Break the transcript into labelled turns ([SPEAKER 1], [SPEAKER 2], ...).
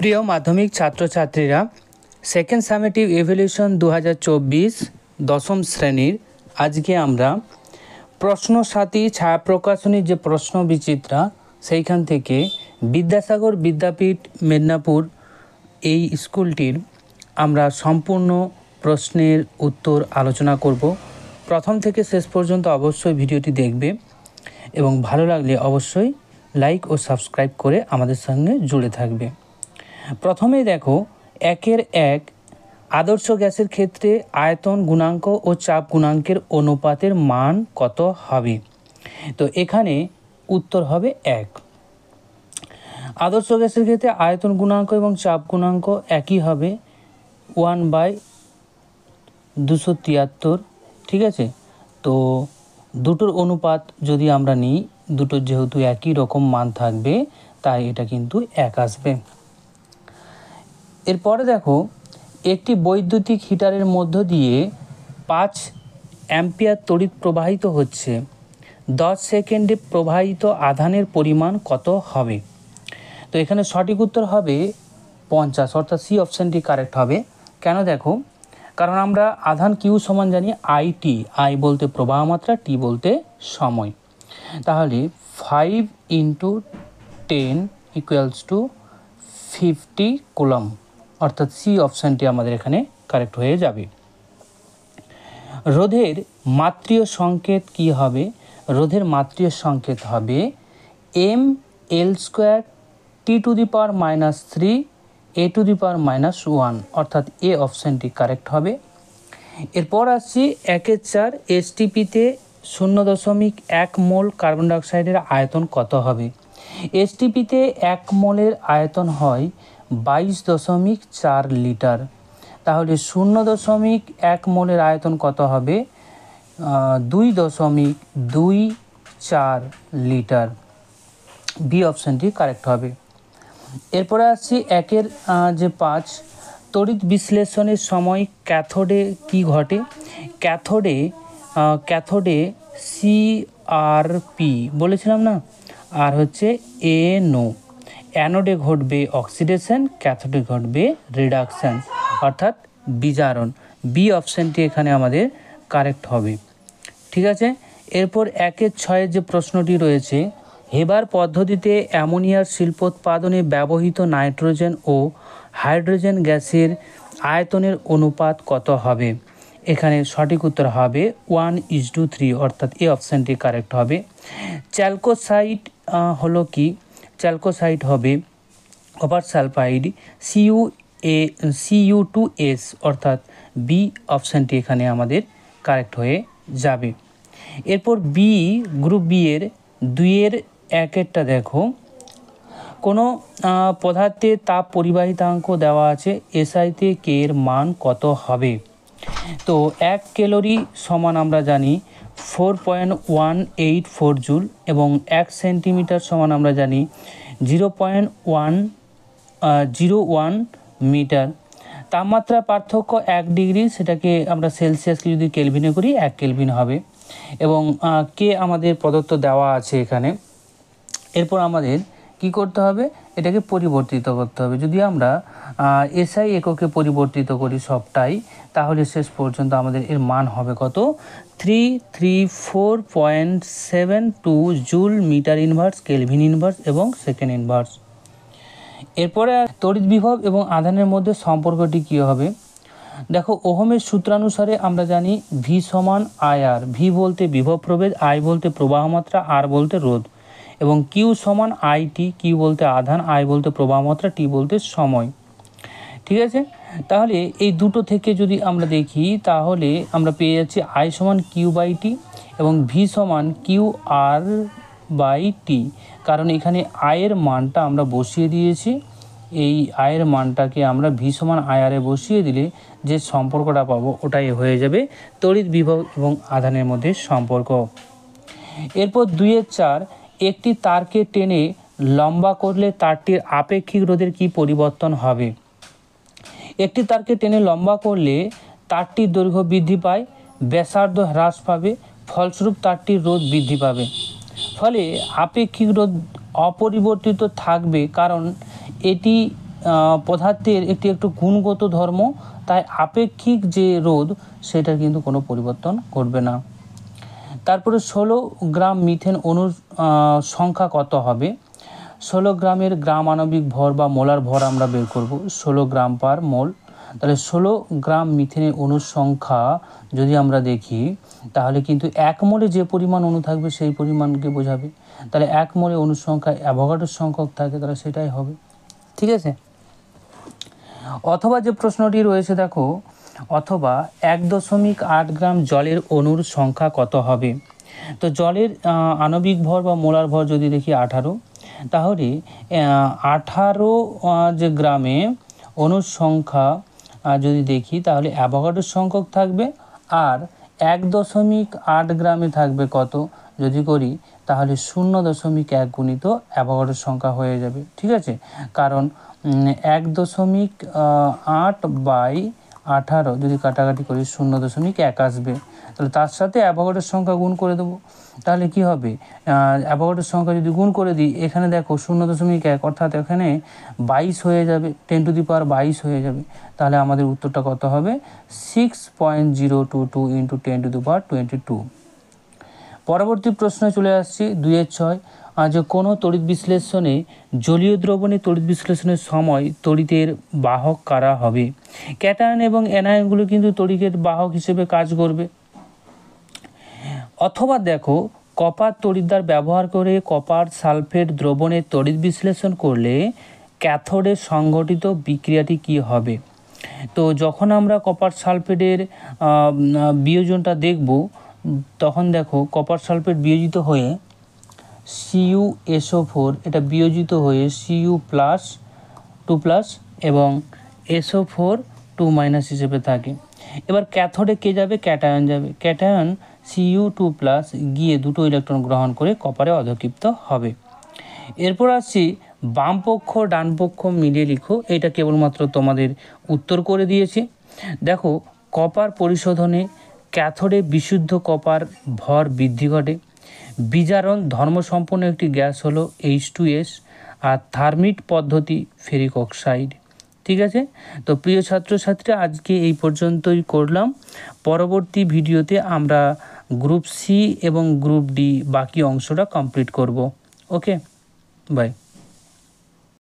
[SPEAKER 1] প্রিয় মাধ্যমিক ছাত্রছাত্রীরা সেকেন্ড সামেটিভ এভলিউশন দু হাজার চব্বিশ দশম শ্রেণির আজকে আমরা প্রশ্ন সাথী ছায়া প্রকাশনীর যে প্রশ্ন বিচিত্রা, সেইখান থেকে বিদ্যাসাগর বিদ্যাপীঠ মেদিনীপুর এই স্কুলটির আমরা সম্পূর্ণ প্রশ্নের উত্তর আলোচনা করব। প্রথম থেকে শেষ পর্যন্ত অবশ্যই ভিডিওটি দেখবে এবং ভালো লাগলে অবশ্যই লাইক ও সাবস্ক্রাইব করে আমাদের সঙ্গে জুড়ে থাকবে। প্রথমেই দেখো, একের এক আদর্শ গ্যাসের ক্ষেত্রে আয়তন গুণাঙ্ক ও চাপ গুণাঙ্কের অনুপাতের মান কত হবে? তো এখানে উত্তর হবে এক। আদর্শ গ্যাসের ক্ষেত্রে আয়তন গুণাঙ্ক এবং চাপ গুণাঙ্ক একই হবে ওয়ান বাই দুশো তিয়াত্তর, ঠিক আছে? তো দুটোর অনুপাত যদি আমরা নিই, দুটোর যেহেতু একই রকম মান থাকবে, তাই এটা কিন্তু এক আসবে। এরপরে দেখো, একটি বৈদ্যুতিক হিটারের মধ্য দিয়ে পাঁচ অ্যাম্পিয়ার তড়িৎ প্রবাহিত হচ্ছে। দশ সেকেন্ডে প্রবাহিত আধানের পরিমাণ কত হবে? তো এখানে সঠিক উত্তর হবে পঞ্চাশ, অর্থাৎ সি অপশানটি কারেক্ট হবে। কেন দেখো? কারণ আমরা আধান কিউ সমান জানি আই টি আই বলতে প্রবাহ মাত্রা টি বলতে সময়। তাহলে five into ten equals two fifty coulomb অর্থাৎ সি অপশানটি আমাদের এখানে কারেক্ট হয়ে যাবে। রোধের মাতৃয় সংকেত কি হবে? রোধের মাতৃয় সংকেত হবে M L square T to the power minus three A to the power minus one অর্থাৎ এ অপশানটি কারেক্ট হবে। এরপর আসছি একের চার এসটিপিতে শূন্য দশমিক এক মোল কার্বন ডাইঅক্সাইডের আয়তন কত হবে? এসটিপিতে এক মোলের আয়তন হয় বাইশ দশমিক চার লিটার। তাহলে শূন্য দশমিক এক মোলের আয়তন কত হবে? দুই দশমিক দুই চার লিটার। বি অপশানটি কারেক্ট হবে। এরপরে আসছি একের যে পাঁচ, তড়িৎ বিশ্লেষণের সময় ক্যাথোডে কি ঘটে? ক্যাথোডে ক্যাথোডে সি আর পি বলেছিলাম না? আর হচ্ছে এ নো। অ্যানোডে ঘটবে অক্সিডেশন, ক্যাথোডে ঘটবে রিডাকশান, অর্থাৎ বিজারণ। বি অপশানটি এখানে আমাদের কারেক্ট হবে। ঠিক আছে? এরপর একের ছয়ের যে প্রশ্নটি রয়েছে হেবার পদ্ধতিতে অ্যামোনিয়ার শিল্পোৎপাদনে ব্যবহৃত নাইট্রোজেন ও হাইড্রোজেন গ্যাসের আয়তনের অনুপাত কত হবে? এখানে সঠিক উত্তর হবে ওয়ান ইজ টু থ্রি, অর্থাৎ এ অপশানটি কারেক্ট হবে। চ্যালকোসাইট হলো কি? চ্যালকোসাইট হবে কপার সালফাইড সিইউ এ সিইউ টু এস অর্থাৎ বি অপশানটি এখানে আমাদের কারেক্ট হয়ে যাবে। এরপর বি গ্রুপ বি এর দুইয়ের একেরটা দেখো। কোনো পদার্থে তাপ পরিবাহিতাঙ্ক দেওয়া আছে এসআইতে কে এর মান কত হবে? তো এক ক্যালোরি সমান আমরা জানি four point one eight four joule এবং এক সেন্টিমিটার সমান আমরা জানি zero point one zero one metre. তাপমাত্রা পার্থক্য এক ডিগ্রি, সেটাকে আমরা সেলসিয়াসকে যদি কেলভিনে করি, এক কেলভিন হবে। এবং কে আমাদের প্রদত্ত দেওয়া আছে এখানে? এরপর আমাদের কি করতে হবে? এটাকে পরিবর্তিত করতে হবে। যদি আমরা এসআই এককে পরিবর্তিত করি সবটাই, তাহলে শেষ পর্যন্ত আমাদের এর মান হবে কত? Three three four point seven two joule metre inverse kelvin inverse এবং সেকেন্ড ইনভার্স এরপরে তড়িৎ বিভব এবং আধানের মধ্যে সম্পর্কটি কী হবে? দেখো, ওহমের সূত্রানুসারে আমরা জানি ভি সমান আই আর ভি বলতে বিভব প্রভেদ আই বলতে প্রবাহমাত্রা আর বলতে রোধ। এবং কিউ সমান আই টি কিউ বলতে আধান আই বলতে প্রবাহমাত্রা টি বলতে সময়। ঠিক আছে? তাহলে এই দুটো থেকে যদি আমরা দেখি, তাহলে আমরা পেয়ে যাচ্ছি আই সমান কিউ বাই টি এবং ভি সমান কিউ আর বাই টি কারণ এখানে আয়ের মানটা আমরা বসিয়ে দিয়েছি। এই আয়ের মানটাকে আমরা ভি সমান আয়ারে বসিয়ে দিলে যে সম্পর্কটা পাবো ওটাই হয়ে যাবে তড়িৎ বিভব এবং আধানের মধ্যে সম্পর্ক। এরপর দুইয়ের চার, একটি তারকে টেনে লম্বা করলে তারটির আপেক্ষিক রোধের কি পরিবর্তন হবে? একটি তারকে টেনে লম্বা করলে তারটির দৈর্ঘ্য বৃদ্ধি পায়, ব্যাসার্ধ হ্রাস পাবে, ফলস্বরূপ তারটির রোধ বৃদ্ধি পাবে। ফলে আপেক্ষিক রোধ অপরিবর্তিত থাকবে কারণ এটি পদার্থের একটি একটু গুণগত ধর্ম, তাই আপেক্ষিক যে রোধ, সেটার কিন্তু কোনো পরিবর্তন ঘটবে না। তারপরে ষোলো গ্রাম মিথেন অণুর সংখ্যা কত হবে? ষোলো গ্রামের গ্রাম আণবিক ভর বা মোলার ভর আমরা বের করব। ষোলো গ্রাম পার মোল। তাহলে ষোলো গ্রাম মিথেনের অণুর সংখ্যা যদি আমরা দেখি, তাহলে কিন্তু এক মোলে যে পরিমাণ অণু থাকবে সেই পরিমাণকে বোঝাবে। তাহলে এক মোলে অণুর সংখ্যা অ্যাভোগাড্রোর সংখ্যক থাকে, তাহলে সেটাই হবে। ঠিক আছে? অথবা যে প্রশ্নটি রয়েছে দেখো, অথবা এক দশমিক আট গ্রাম জলের অণুর সংখ্যা কত হবে? তো জলের আণবিক ভর বা মোলার ভর যদি দেখি আঠারো তাহলে আঠারো যে গ্রামে অণুর সংখ্যা যদি দেখি, তাহলে অ্যাভোগাড্রোর সংখ্যক থাকবে আর এক দশমিক আট গ্রামে থাকবে কত? যদি করি, তাহলে শূন্য দশমিক এক গুণিত অ্যাভোগাড্রোর সংখ্যা হয়ে যাবে, ঠিক আছে? কারণ এক দশমিক আট বাই আঠারো, যদি কাটাকাটি করি শূন্য দশমিক এক আসবে। তাহলে তার সাথে অ্যাভোগাড্রোর সংখ্যা গুণ করে দেবো। তাহলে কি হবে? অ্যাভোগাড্রোর সংখ্যা যদি গুণ করে দিই, এখানে দেখো শূন্য দশমিক এক, অর্থাৎ এখানে বাইশ হয়ে যাবে, টেন টু দি পাওয়ার বাইশ হয়ে যাবে। তাহলে আমাদের উত্তরটা কত হবে? Six point zero two two into ten to the power twenty two. পরবর্তী প্রশ্নে চলে আসছি, দুইয়ের ছয়। আজ কোনো তড়িৎ বিশ্লেষণে জলীয় দ্রবণে তড়িৎ বিশ্লেষণের সময় তড়িতের বাহক কারা হবে? ক্যাটায়ন এবং অ্যানায়নগুলো কিন্তু তড়িতের বাহক হিসেবে কাজ করবে। অথবা দেখো, কপার তড়িৎদ্বার ব্যবহার করে কপার সালফেট দ্রবণের তড়িৎ বিশ্লেষণ করলে ক্যাথোডে সংঘটিত বিক্রিয়াটি কি হবে? তো যখন আমরা কপার সালফেটের বিয়োজনটা দেখব, তখন দেখো কপার সালফেট বিয়োজিত হয়ে সিইউ এসও ফোর এটা বিয়োজিত হয়ে সিইউ প্লাস টু প্লাস এবং এসও ফোর টু মাইনাস হিসেবে থাকে। এবার ক্যাথোডে কে যাবে? ক্যাটায়ন যাবে। ক্যাটায়ন সিইউ টু প্লাস গিয়ে দুটো ইলেকট্রন গ্রহণ করে কপারে অধক্ষিপ্ত হবে। এরপর আসছি বাম পক্ষ, ডান মিলিয়ে লিখো। এটা কেবলমাত্র তোমাদের উত্তর করে দিয়েছি। দেখো কপার পরিশোধনে ক্যাথোডে বিশুদ্ধ কপার ভর বৃদ্ধি ঘটে। বিজারণ ধর্মসম্পন্ন একটি গ্যাস হলো এইচ টু এস আর থার্মিট পদ্ধতি ফেরিক অক্সাইড ঠিক আছে? তো প্রিয় ছাত্রছাত্রীরা, আজকে এই পর্যন্তই করলাম। পরবর্তী ভিডিওতে আমরা গ্রুপ সি এবং গ্রুপ ডি বাকি অংশটা কমপ্লিট করব। ওকে? বাই।